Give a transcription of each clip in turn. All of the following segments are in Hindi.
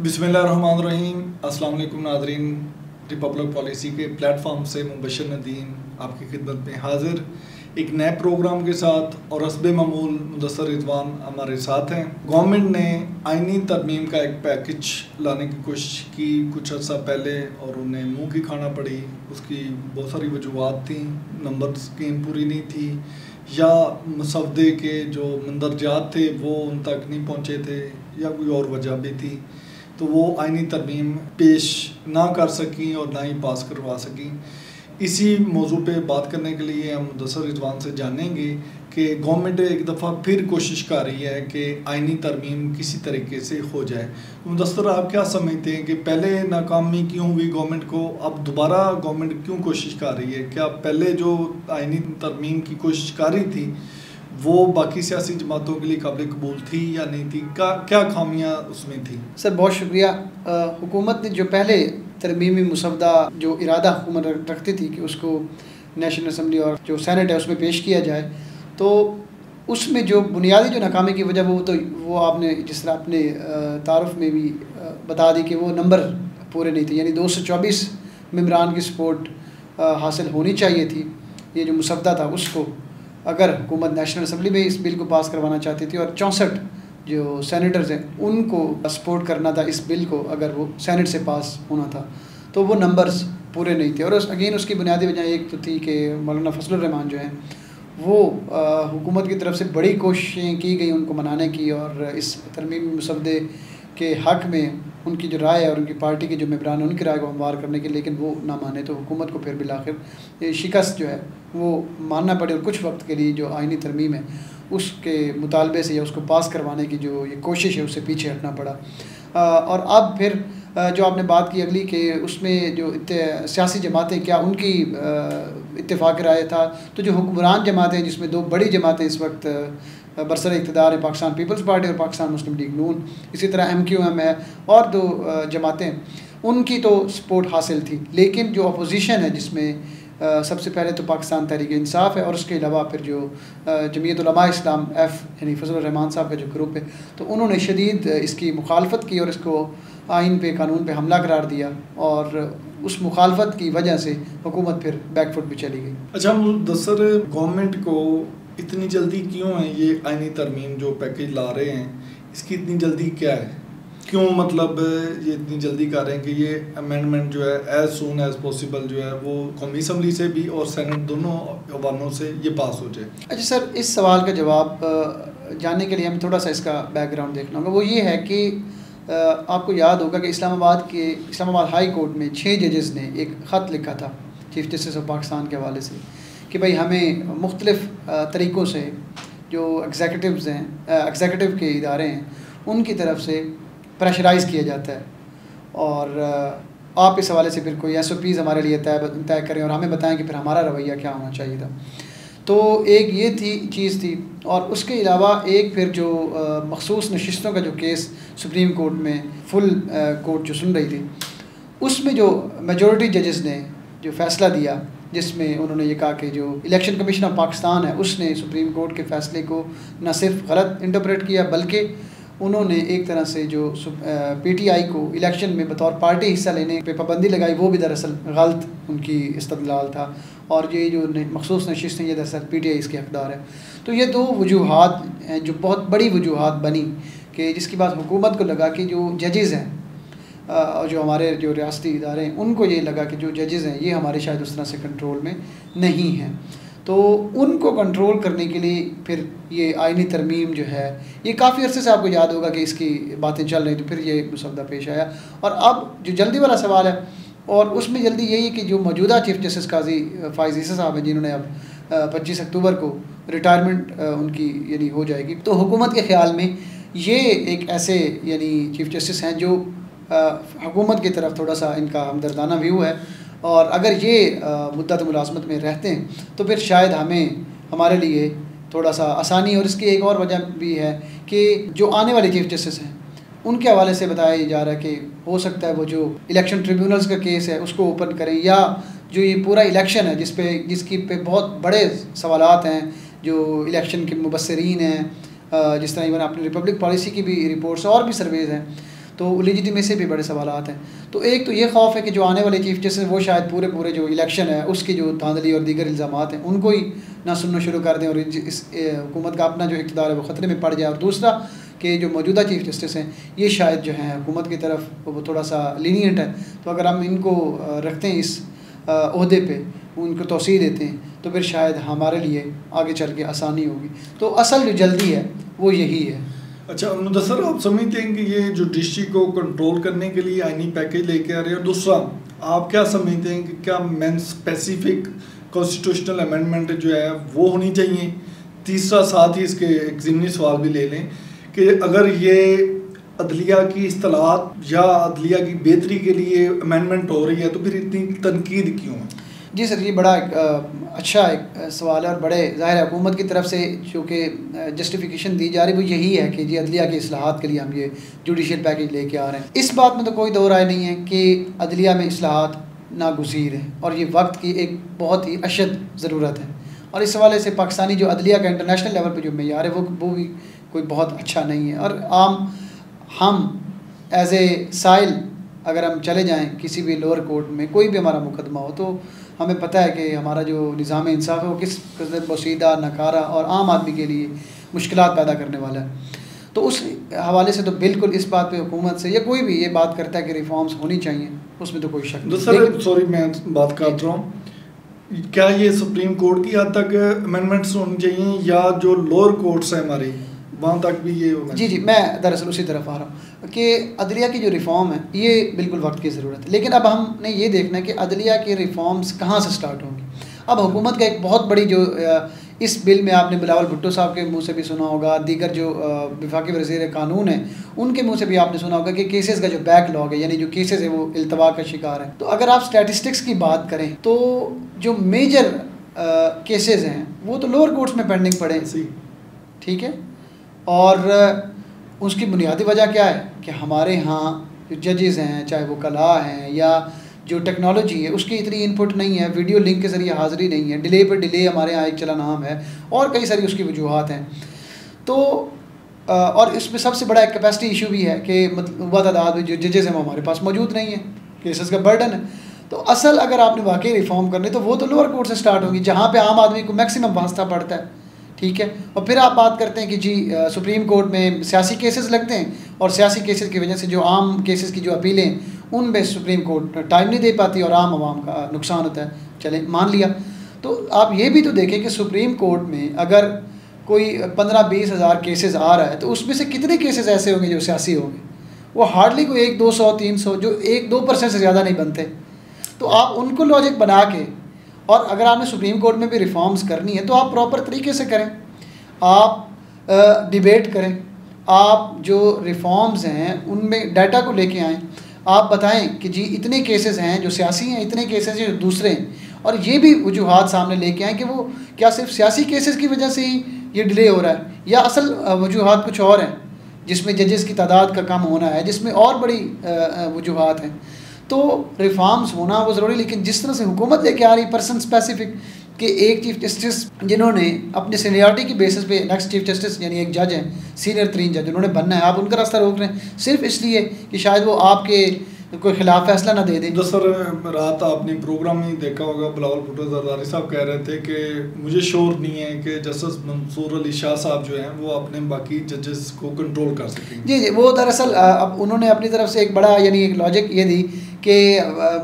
बिसमीम अस्सलाम नाजरीन। रिपब्लिक पॉलिसी के प्लेटफॉर्म से मुबशर नदीम आपकी खिदमत में हाजिर। एक नए प्रोग्राम के साथ और हसब मामूल मुदसर रिजवान हमारे साथ हैं। गवर्नमेंट ने आइनी तरमीम का एक पैकेज लाने की कोशिश की कुछ अर्सा पहले और उन्हें मुँह की खाना पड़ी। उसकी बहुत सारी वजूहत थी, नंबर स्कीम पूरी नहीं थी या मसवदे के जो मंदरजात थे वो उन तक नहीं पहुँचे थे या कोई और वजह भी थी। तो वो आइनी तरमीम पेश ना कर सकें और ना ही पास करवा सकें। इसी मौजू पे बात करने के लिए हम मुदसर रिजवान से जानेंगे कि गवर्नमेंट एक दफ़ा फिर कोशिश कर रही है कि आइनी तरमीम किसी तरीके से हो जाए। तो मुदसर आप क्या समझते हैं कि पहले नाकामी क्यों हुई गवर्नमेंट को? अब दोबारा गवर्नमेंट क्यों कोशिश कर रही है? क्या पहले जो आइनी तरमीम की कोशिश कर रही थी, वो बाकी सियासी जमातों के लिए काबिल कबूल थी या नहीं थी? क्या क्या खामियाँ उसमें थी? सर, बहुत शुक्रिया। हुकूमत ने जो पहले तरमीमी मुसवदा जो इरादा हुकूमत रखती थी कि उसको नेशनल असम्बली और जो सैनट है उसमें पेश किया जाए तो उसमें जो बुनियादी जो नाकामी की वजह वो तो वो आपने जिस तरह अपने तारफ़ में भी बता दी कि वो नंबर पूरे नहीं थे, यानी दो सौ चौबीस मम्बरान की सपोर्ट हासिल होनी चाहिए थी, ये जो मुसवदा था उसको अगर हुकूमत नेशनल असम्बली में इस बिल को पास करवाना चाहती थी और चौंसठ जो सैनिटर्स हैं, उनको सपोर्ट करना था इस बिल को, अगर वो सेनेट से पास होना था। तो वो नंबर्स पूरे नहीं थे। और उस अगेन उसकी बुनियादी वजह एक तो थी कि मौलाना फसलरहमान जो हैं, वो हुकूमत की तरफ़ से बड़ी कोशिशें की गई उनको मनाने की और इस तरमीम मुसदे के हक़ में उनकी जो राय है और उनकी पार्टी के जो मम्बरान उनकी राय को हमवार करने की लेकिन वो ना माने तो हुकूमत को फिर बिलाखिर शिकस्त जो है, वो मानना पड़े और कुछ वक्त के लिए जो आइनी तरमीम है, उसके मुतालबे से या उसको पास करवाने की जो ये कोशिश है उससे पीछे हटना पड़ा। और अब फिर जो आपने बात की अगली कि उसमें जो सियासी जमातें क्या उनकी इतफ़ाक़ राय था तो जो हुक्मरान जमातें जिसमें दो बड़ी जमातें इस वक्त बरसर इकतदार है पाकिस्तान पीपल्स पार्टी और पाकिस्तान मुस्लिम लीग नून। इसी तरह एम क्यू एम है और दो जमातें। उनकी तो सपोर्ट हासिल थी, लेकिन जो अपोजिशन है जिसमें सबसे पहले तो पाकिस्तान तहरीक इंसाफ है और उसके अलावा फिर जो जमीयत इस्लाम एफ़ यानी फजलरहमान साहब का जो ग्रुप है तो उन्होंने शदीद इसकी मुखालफत की और इसको आइन पे, कानून पे हमला करार दिया और उस मुखालफत की वजह से हुकूमत फिर बैकफुट भी चली गई। अच्छा दसर गवर्नमेंट को इतनी जल्दी क्यों है ये आइनी तरमीम जो पैकेज ला रहे हैं? इसकी इतनी जल्दी क्या है? क्यों मतलब ये इतनी जल्दी कर रहे हैं कि ये अमेंडमेंट जो है एज सुन एज पॉसिबल जो है, वो कौमी असम्बली से भी और सैनट दोनों अवानों से ये पास हो जाए। अच्छा सर, इस सवाल का जवाब जानने के लिए हमें थोड़ा सा इसका बैकग्राउंड देखना होगा। वो ये है कि आपको याद होगा कि इस्लामाबाद के, इस्लामाबाद हाई कोर्ट में छः जजेस ने एक ख़त लिखा था चीफ जस्टिस ऑफ़ पाकिस्तान के हवाले से। कि भाई हमें मुख्तलिफ़ तरीक़ों से जो एग्ज़ीकटिव्स हैं एग्जीक्यूटिव के इदारे हैं, उनकी तरफ़ से प्रेशराइज़ किया जाता है। और आप इस हवाले से फिर कोई एस ओ पीज़ हमारे लिए तय तय करें और हमें बताएँ कि फिर हमारा रवैया क्या होना चाहिए था। तो एक ये थी, चीज़ थी। और उसके अलावा एक फिर जो मखसूस नशस्तों का जो केस सुप्रीम कोर्ट में, फुल कोर्ट जो सुन रही थी, उसमें जो मेजॉरिटी जजेस ने जो फ़ैसला दिया जिसमें उन्होंने ये कहा कि जो इलेक्शन कमीशन ऑफ़ पाकिस्तान है, उसने सुप्रीम कोर्ट के फ़ैसले को न सिर्फ़ गलत इंटरप्रेट किया, बल्कि उन्होंने एक तरह से जो पीटीआई को इलेक्शन में बतौर पार्टी हिस्सा लेने पे पाबंदी लगाई, वो भी दरअसल गलत उनकी इस्तलाल था। और ये जो मखसूस नशस्त हैं, ये दरअसल पी टी आई इसके हकदार है। तो ये दो वजूहत हैं, जो बहुत बड़ी वजूहत बनी, कि जिसके बाद हुकूमत को लगा कि जो जजेज़ हैं और जो हमारे जो रियाती इदारे हैं, उनको ये लगा कि जो जजेज़ हैं, ये हमारे शायद उस तरह से कंट्रोल में नहीं हैं। तो उनको कंट्रोल करने के लिए फिर ये आइनी तरमीम जो है, ये काफ़ी अर्से से आपको याद होगा कि इसकी बातें चल रही तो फिर ये मुसवदा पेश आया। और अब जो जल्दी वाला सवाल है, और उसमें जल्दी यही है कि जो मौजूदा चीफ जस्टिस काजी फ़ाइज़ ईसा साहब हैं, जिन्होंने अब पच्चीस अक्टूबर को रिटायरमेंट उनकी यानी हो जाएगी। तो हुकूमत के ख्याल में ये एक ऐसे यानी चीफ जस्टिस हैं, जो हुकूमत की तरफ़ थोड़ा सा इनका हमदर्दाना व्यू है। और अगर ये मुद्दत मुलाजमत में रहते हैं तो फिर शायद हमें, हमारे लिए थोड़ा सा आसानी और इसकी एक और वजह भी है कि जो आने वाले चीफ जस्टिस हैं, उनके हवाले से बताया जा रहा है कि हो सकता है वो जो इलेक्शन ट्रिब्यूनल्स का केस है, उसको ओपन करें या जो ये पूरा इलेक्शन है जिस पे जिसकी पे बहुत बड़े सवाल हैं, जो इलेक्शन के मुबसरीन हैं जिस तरह इवन अपनी रिपब्लिक पॉलिसी की भी रिपोर्ट्स और भी सर्वेज़ हैं तो में से भी बड़े सवाल हैं। तो एक तो ये खौफ है कि जो आने वाले चीफ जस्टिस वो शायद पूरे पूरे जो इलेक्शन है, उसकी जो धांधली और दीगर इल्ज़ाम हैं, उनको ही ना सुनना शुरू कर दें और इस हुकूमत का अपना जो इकतदार है, वो ख़तरे में पड़ जाए। और दूसरा कि जो मौजूदा चीफ जस्टिस हैं, ये शायद जो है, हुकूमत की तरफ़ वो थोड़ा सा लीनियट है। तो अगर हम इनको रखते हैं इस अहदे पे, उनको तोसी देते हैं तो फिर शायद हमारे लिए आगे चल के आसानी होगी। तो असल जो जल्दी है, वो यही है। अच्छा मुदसर आप समझते हैं कि ये जो डिस्ट्रिक्ट को कंट्रोल करने के लिए आईनी पैकेज लेके आ रहे हैं दूसरा, आप क्या समझते हैं कि क्या मैन स्पेसिफिक कॉन्स्टिट्यूशनल अमेंडमेंट जो है, वो होनी चाहिए? तीसरा, साथ ही इसके एक ज़मनी सवाल भी ले लें कि अगर ये अदलिया की असलाहत या अदलिया की बेहतरी के लिए अमेंडमेंट हो रही है तो फिर इतनी तनकीद क्यों है? जी सर, ये बड़ा अच्छा एक सवाल है और बड़े ज़ाहिर हुकूमत की तरफ़ से चूँकि जस्टिफिकेशन दी जा रही है, वो यही है कि जी अदलिया की असलाहत के लिए हम ये जुडिशल पैकेज लेके आ रहे हैं। इस बात में तो कोई दो राय नहीं है कि अदलिया में असलाहत नागजीर है और ये वक्त की एक बहुत ही अशद ज़रूरत है। और इस हवाले से पाकिस्तानी जो अदलिया का इंटरनेशनल लेवल पर जो मैार है, वो वो भी कोई बहुत अच्छा नहीं है। और आम, हम एज ए साइल अगर हम चले जाएँ किसी भी लोअर कोर्ट में, कोई भी हमारा मुकदमा हो तो हमें पता है कि हमारा जो निज़ाम इंसाफ है वो किस कदर बसीदा नकारा और आम आदमी के लिए मुश्किल पैदा करने वाला है। तो उस हवाले से तो बिल्कुल इस बात पे हुकूमत से या कोई भी ये बात करता है कि रिफॉर्म्स होनी चाहिए उसमें तो कोई शक नहीं। सॉरी मैं बात कर रहा हूँ। क्या ये सुप्रीम कोर्ट की हद तक अमेंडमेंट्स होनी चाहिए या जो लोअर कोर्ट्स हैं हमारी वहाँ तक भी ये जी जी मैं दरअसल उसी तरफ़ आ रहा हूँ। कि अदलिया की जो रिफ़ॉर्म है ये बिल्कुल वक्त की ज़रूरत है। लेकिन अब हमने ये देखना है कि अदलिया के रिफ़ॉर्म्स कहाँ से स्टार्ट होंगे। अब हुकूमत का एक बहुत बड़ी जो इस बिल में आपने बिलावल भुट्टो साहब के मुँह से भी सुना होगा दीगर जो विफाकी वज़ीर कानून है उनके मुँह से भी आपने सुना होगा कि केसेस का जो बैकलॉग है यानी जो केसेस है वो अल्तवा का शिकार है। तो अगर आप स्टैटिस्टिक्स की बात करें तो जो मेजर केसेस हैं वो तो लोअर कोर्ट्स में पेंडिंग पड़े ठीक है? और उसकी बुनियादी वजह क्या है? कि हमारे यहाँ जो जजेज़ हैं, चाहे वो कला हैं या जो टेक्नोलॉजी है, उसकी इतनी इनपुट नहीं है वीडियो लिंक के ज़रिए हाज़िरी नहीं है डिले पर डिले हमारे यहाँ एक चला नाम है और कई सारी उसकी वजूहत हैं। तो और इसमें सबसे बड़ा एक कैपेसिटी इशू भी है कि मतलब तादाद में जो जजेज़ हैं वो हमारे पास मौजूद नहीं है। केसेस का बर्डन है। तो असल अगर आपने वाकई रिफॉर्म करने तो वो तो लोअर कोर्ट से स्टार्ट होगी, जहाँ पे आम आदमी को मैक्सिमम वास्ता पड़ता है। ठीक है? और फिर आप बात करते हैं कि जी सुप्रीम कोर्ट में सियासी केसेस लगते हैं और सियासी केसेस की वजह से जो आम केसेस की जो अपीलें उन में सुप्रीम कोर्ट टाइम नहीं दे पाती और आम आवाम का नुकसान होता है। चले, मान लिया। तो आप ये भी तो देखें कि सुप्रीम कोर्ट में अगर कोई पंद्रह बीस हज़ार केसेस आ रहा है तो उसमें से कितने केसेस ऐसे होंगे जो सियासी होंगे? वो हार्डली कोई एक दो सौ, तीन सौ, जो एक दो परसेंट से ज़्यादा नहीं बनते। तो आप उनको लॉजिक बना के और अगर आपने सुप्रीम कोर्ट में भी रिफॉर्म्स करनी है तो आप प्रॉपर तरीके से करें। आप डिबेट करें। आप जो रिफॉर्म्स हैं, उनमें डाटा को लेके आएँ। आप बताएँ कि जी, इतने केसेस हैं जो सियासी हैं, इतने केसेस हैं जो दूसरे हैं। और ये भी वजूहत सामने लेके आएँ कि वो क्या सिर्फ़ सियासी केसेस की वजह से ही ये डिले हो रहा है, या असल वजूहत कुछ और हैं, जिसमें जजेस की तादाद का कम होना है, जिसमें और बड़ी वजूहत हैं। तो रिफॉर्म्स होना वो ज़रूरी, लेकिन जिस तरह से हुकूमत लेके आ रही पर्सन स्पेसिफिक कि एक चीफ जस्टिस जिन्होंने अपने सीनियरिटी की बेसिस पे नेक्स्ट चीफ जस्टिस यानी एक जज हैं सीनियर तरीन जज उन्होंने बनना है, आप उनका रास्ता रोक रहे हैं। सिर्फ़ इसलिए कि शायद वो आपके कोई खिलाफ फैसला ना दे दें। तो सर रात आपने प्रोग्राम में देखा होगा बिलावल भुट्टो जरदारी साहब कह रहे थे कि मुझे शोर नहीं है कि जस्टिस मंसूर अली शाह साहब जो हैं वो अपने बाकी जजेस को कंट्रोल कर सकेंगे। जी जी वो दरअसल अब उन्होंने अपनी तरफ़ से एक बड़ा यानी एक लॉजिक ये दी कि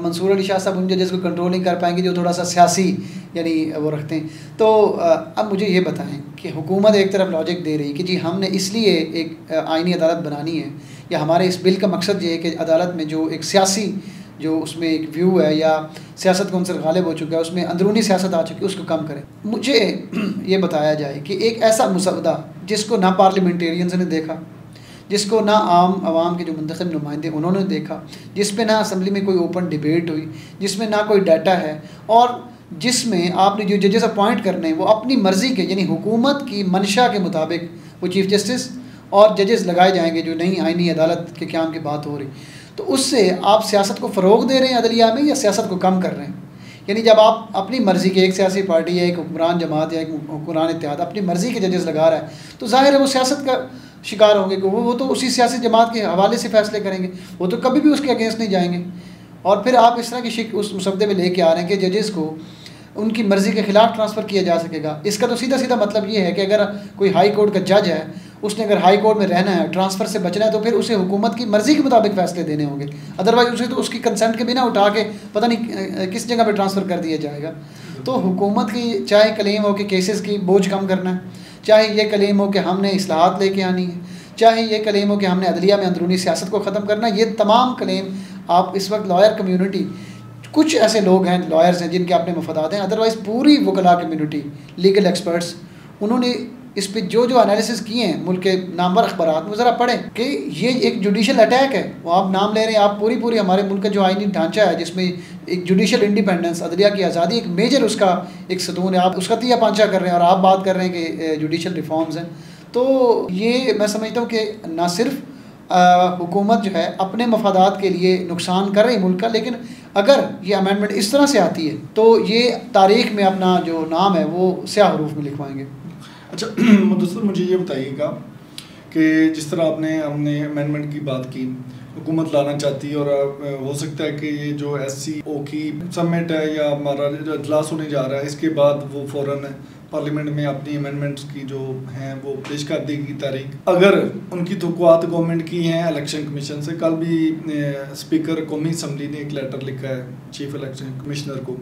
मंसूर अली शाह साहब उन जजेस को कंट्रोल नहीं कर पाएँगे जो थोड़ा सा सियासी यानी वो रखते हैं। तो अब मुझे ये बताएँ कि हुकूमत एक तरफ़ लॉजिक दे रही कि जी हमने इसलिए एक आइनी अदालत बनानी है या हमारे इस बिल का मकसद ये है कि अदालत में जो एक सियासी, जो उसमें एक व्यू है या सियासत का उनसर गालिब हो चुका है, उसमें अंदरूनी सियासत आ चुकी है, उसको कम करें। मुझे ये बताया जाए कि एक ऐसा मुसवदा, जिसको ना पार्लियामेंटेरियंस ने देखा, जिसको ना आम आवाम के जो मंतखब नुमाइंदे, उन्होंने देखा जिस ना असम्बली में कोई ओपन डिबेट हुई, जिसमें ना कोई डाटा है, और जिसमें आपने जो जजेस अपॉइंट करने हैं, वो अपनी मर्ज़ी के, यानी हुकूमत की मंशा के मुताबिक, वो चीफ़ जस्टिस और जजेस लगाए जाएँगे जो नई आइनी अदालत के क्याम की बात हो रही। तो उससे आप सियासत को फ़रोग दे रहे हैं अदलिया में या सियासत को कम कर रहे हैं? यानी जब आप अपनी मर्ज़ी के एक सियासी पार्टी या एक हुक्मरान जमात या एक हुक्मरान इतिहाद अपनी मर्ज़ी के जजेस लगा रहा है तो ज़ाहिर है वो सियासत का शिकार होंगे कि वो वो तो उसी सियासी जमात के हवाले से फैसले करेंगे। वो तो कभी भी उसके अगेंस्ट नहीं जाएँगे। और फिर आप इस तरह की शिक, उस मुसदे में लेके आ रहे हैं कि जजेस को उनकी मर्ज़ी के ख़िलाफ़ ट्रांसफ़र किया जा सकेगा। इसका तो सीधा सीधा मतलब ये है कि अगर कोई हाई कोर्ट का जज है उसने अगर हाई कोर्ट में रहना है ट्रांसफ़र से बचना है तो फिर उसे हुकूमत की मर्ज़ी के मुताबिक फ़ैसले देने होंगे। अदरवाइज़ उसे तो उसकी कंसेंट के बिना उठा के पता नहीं किस जगह पर ट्रांसफ़र कर दिया जाएगा। तो हुकूमत की, चाहे क्लेम हो कि केसेस की बोझ कम करना है, चाहे ये क्लेम हो कि हमने असलाहत लेके आनी है, चाहे ये क्लेम हो कि हमने अदलिया में अंदरूनी सियासत को ख़त्म करना ये तमाम क्लेम आप इस वक्त लॉयर कम्यूनिटी कुछ ऐसे लोग हैं लॉयर्स हैं जिनके अपने मफादात हैं। अदरवाइज़ पूरी वकला कम्यूनिटी लीगल एक्सपर्ट्स उन्होंने इस पर जो जो एनालिसिस किए हैं, मुल्क के नामवर अखबार में ज़रा पढ़ें कि ये एक जुडिशल अटैक है। वो आप नाम ले रहे हैं, आप पूरी पूरी हमारे मुल्क का जो आइनी ढांचा है, जिसमें एक जुडिशल इंडिपेंडेंस अदलिया की आज़ादी, एक मेजर उसका एक सतून है। आप उसका तिया पांचा कर रहे हैं और आप बात कर रहे हैं कि जुडिशल रिफॉर्म्स हैं। तो ये मैं समझता हूँ कि ना सिर्फ़ हुकूमत जो है अपने मफादात के लिए नुकसान कर रही मुल्क का, लेकिन अगर ये अमेंडमेंट इस तरह से आती है तो ये तारीख में अपना जो नाम है, वो स्याह हरूफ में लिखवाएँगे। अच्छा मुदसर मुझे ये बताइएगा कि जिस तरह आपने हमने अमेंडमेंट की बात की, हुकूमत लाना चाहती है और हो सकता है कि ये जो एस सी ओ की समिट है या हमारा जो अजलास होने जा रहा है, इसके बाद वो फ़ौर पार्लियामेंट में अपनी अमेंडमेंट्स की जो हैं, वो पेश कर देगी तारीख। अगर उनकी तो गवर्नमेंट की हैं इलेक्शन कमीशन से, कल भी स्पीकर कौमी असम्बली ने एक लेटर लिखा है चीफ इलेक्शन कमिश्नर को।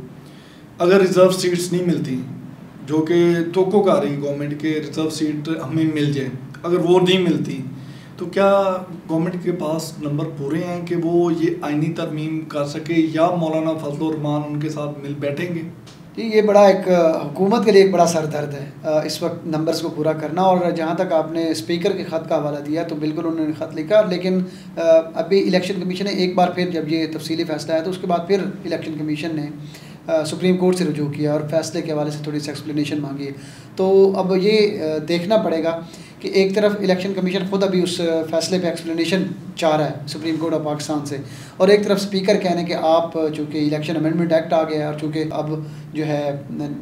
अगर रिज़र्व सीट्स नहीं मिलती जो कि तो का रही गवर्नमेंट के रिज़र्व सीट हमें मिल जाए। अगर वो नहीं मिलती तो क्या गवर्नमेंट के पास नंबर पूरे हैं कि वो ये आइनी तरमीम कर सके या मौलाना फजलरमान उनके साथ मिल बैठेंगे? जी, ये बड़ा एक, हुकूमत के लिए एक बड़ा सर दर्द है इस वक्त नंबर्स को पूरा करना और जहाँ तक आपने स्पीकर के ख़त का हवाला दिया तो बिल्कुल उन्होंने ख़त लिखा। लेकिन अभी इलेक्शन कमीशन ने एक बार फिर जब ये तफसीली फ़ैसला है तो उसके बाद फिर इलेक्शन कमीशन ने सुप्रीम कोर्ट से रजू किया और फैसले के हवाले से थोड़ी सी एक्सप्लेनेशन मांगी। तो अब ये देखना पड़ेगा कि एक तरफ़ इलेक्शन कमीशन ख़ुद अभी उस फैसले पे एक्सप्लेनेशन चाह रहा है सुप्रीम कोर्ट ऑफ़ पाकिस्तान से। और एक तरफ़ स्पीकर कहने कि आप, चूँकि इलेक्शन अमेंडमेंट एक्ट आ गया है और चूँकि अब जो है,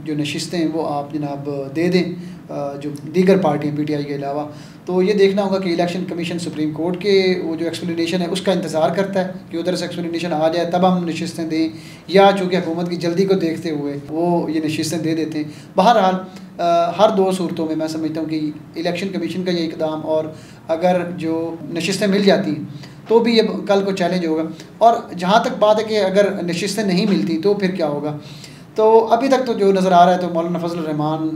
जो नशस्तें हैं, वो आप जनाब दे दें जो दीगर पार्टियाँ पी टी आई के अलावा। तो ये देखना होगा कि इलेक्शन कमीशन सुप्रीम कोर्ट के वो जो एक्सप्लेनेशन है, उसका इंतज़ार करता है कि उधर से एक्सप्लेनेशन आ जाए, तब हम नशस्तें दें, या चूँकि हुकूमत की जल्दी को देखते हुए वो ये नशस्तें दे देते हैं। बहरहाल हर दो सूरतों में मैं समझता हूँ कि इलेक्शन कमीशन का ये इकदाम और अगर जो नशस्तें मिल जाती तो भी ये कल को चैलेंज होगा। और जहाँ तक बात है कि अगर नशस्तें नहीं मिलती तो फिर क्या होगा? तो अभी तक तो जो नज़र आ रहा है तो मौलाना फजल रहमान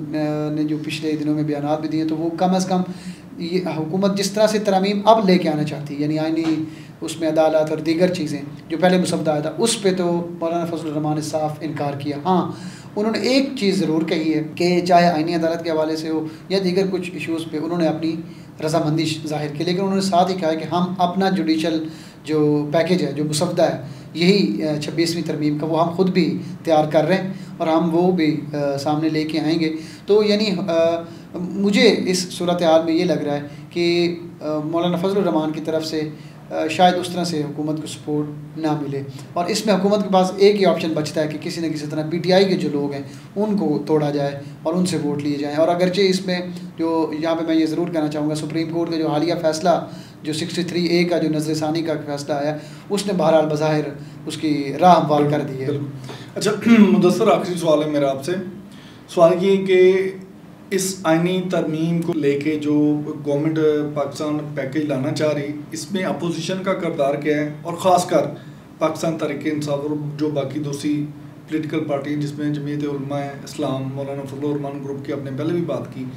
ने जो पिछले दिनों में बयान भी दिए तो वो कम अज़ कम ये हुकूमत जिस तरह से तरमीम अब लेके आना चाहती है, यानी आइनी उसमें अदालत और दीगर चीज़ें, जो पहले मुसवदा आया था, उस पर तो मौलाना फजल रहमान ने साफ़ इनकार किया। हाँ उन्होंने एक चीज़ ज़रूर कही है कि चाहे आइनी अदालत के हवाले से हो या दीगर कुछ इशूज़ पर उन्होंने अपनी रजामंदी ज़ाहिर की। लेकिन उन्होंने साथ ही कहा कि हम अपना जुडिशल जो पैकेज है जो मुसवदा है यही छब्बीसवीं तरमीम का वो हम ख़ुद भी तैयार कर रहे हैं और हम वो भी आ, सामने लेके आएँगे। तो यानी मुझे इस सूरत हाल में ये लग रहा है कि मौलाना फजल रहमान की तरफ़ से शायद उस तरह से हुकूमत को सपोर्ट ना मिले। और इसमें हुकूमत के पास एक ही ऑप्शन बचता है कि किसी न किसी तरह पीटीआई के जो लोग हैं, उनको तोड़ा जाए और उनसे वोट लिए जाएँ। और अगरचे इसमें जो यहाँ पे मैं ये ज़रूर कहना चाहूँगा सुप्रीम कोर्ट का जो हालिया फ़ैसला, जो सिक्सटी थ्री ए का, जो नज़र षानी का फैसला आया, उसने बहरहाल बज़ाहिर उसकी राह हमवाल कर दी है। अच्छा मुदसर आखिरी सवाल है मेरा आपसे। सवाल ये कि इस आइनी तरमीम को लेके जो गवर्नमेंट पाकिस्तान पैकेज लाना चाह रही, इसमें अपोजिशन का करदार क्या है? और ख़ास कर पाकिस्तान तरीके इंसाफ और जो बाकी दूसरी पोलिटिकल पार्टी जिसमें जमीयत है, इस्लाम, मौलाना फजलरमान ग्रुप की आपने पहले भी बात की,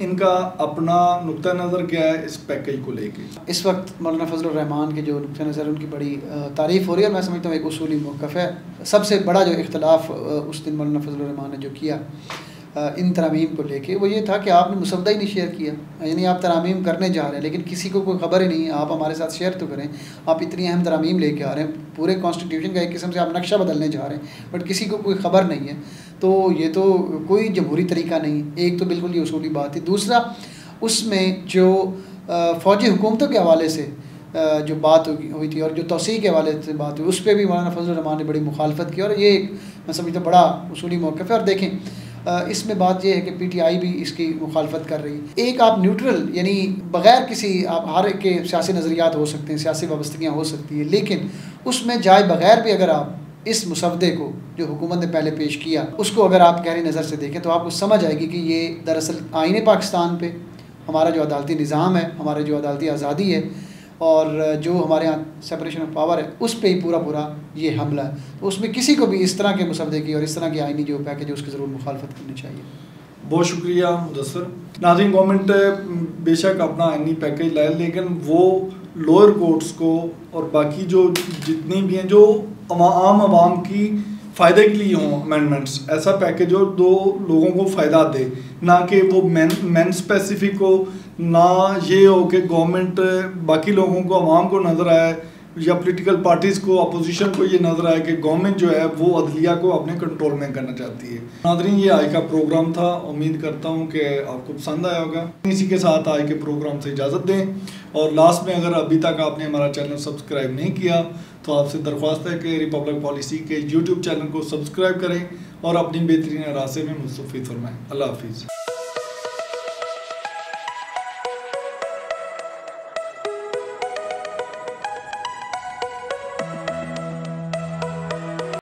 इनका अपना नुक़ नज़र क्या है इस पैकेज को लेके? इस वक्त मौलाना फजल रहमान के जो नुक़ नज़र उनकी बड़ी तारीफ़ हो रही है और मैं समझता हूँ एक उसूली मौक़ है। सबसे बड़ा जो इख्तलाफ उस दिन मौलाना फजल रहमान ने जो किया इन तरामीम को लेके। वो ये था कि आपने मुसवदा ही नहीं शेयर किया। यानी आप तरामीम करने जा रहे हैं, लेकिन किसी को कोई ख़बर ही नहीं है आप हमारे साथ शेयर तो करें। आप इतनी अहम तरामीम लेके आ रहे हैं, पूरे कॉन्स्टिट्यूशन का एक किस्म से आप नक्शा बदलने जा रहे हैं बट किसी को कोई ख़बर नहीं है। तो ये तो कोई जमहूरी तरीका नहीं, एक तो बिल्कुल ये उसूली बात है। दूसरा, उसमें जो फ़ौजी हुकूमतों के हवाले से जो बात हुई थी और जो तोसी के हवाले से बात हुई, उस पर भी मौलाना फजल रहमान ने बड़ी मुखालफत की और ये एक, मैं समझता बड़ा उसूली मौक़ है। और देखें इसमें बात यह है कि पी टी आई भी इसकी मुखालफत कर रही। एक आप न्यूट्रल यानी बग़ैर किसी आप हर एक के सियासी नज़रियात हो सकते हैं, सियासी वाबस्तगियाँ हो सकती हैं, लेकिन उसमें जाए बग़ैर भी अगर आप इस मुसवदे को, जो हुकूमत ने पहले पेश किया, उसको अगर आप गहरी नज़र से देखें तो आपको समझ आएगी कि ये दरअसल आइन पाकिस्तान पर हमारा जो अदालती निज़ाम है, हमारे जो अदालती आज़ादी है और जो हमारे यहाँ सेपरेशन ऑफ़ पावर है, उस पर ही पूरा पूरा ये हमला है। तो उसमें किसी को भी इस तरह के मुसवदे की और इस तरह की आइनी जो पैकेज है, उसकी ज़रूर मुखालफत करनी चाहिए। बहुत शुक्रिया मुदसर नाजिन गवर्नमेंट बेशक अपना आइनी पैकेज लाए लेकिन वो लोअर कोर्ट्स को और बाकी जो जितनी भी हैं, जो आम आवाम की फ़ायदे के लिए हों अमेंडमेंट्स ऐसा पैकेज हो, दो लोगों को फ़ायदा दे। ना कि वो मैन मैन स्पेसिफिक हो, ना ये हो कि गवर्नमेंट बाकी लोगों को, आवाम को नज़र आए, या पॉलिटिकल पार्टीज़ को अपोजिशन को ये नज़र आए कि गवर्नमेंट जो है, वो अदलिया को अपने कंट्रोल में करना चाहती है। नादरीन, ये आज का प्रोग्राम था। उम्मीद करता हूँ कि आपको पसंद आया होगा। इसी के साथ आज के प्रोग्राम से इजाज़त दें। और लास्ट में अगर अभी तक आपने हमारा चैनल सब्सक्राइब नहीं किया तो आपसे दरख्वास्त है कि रिपब्लिक पॉलिसी के यूट्यूब चैनल को सब्सक्राइब करें और अपनी बेहतरीन रास्ते में मुस्तफ़ी फरमाएँ। अल्लाह हाफिज़।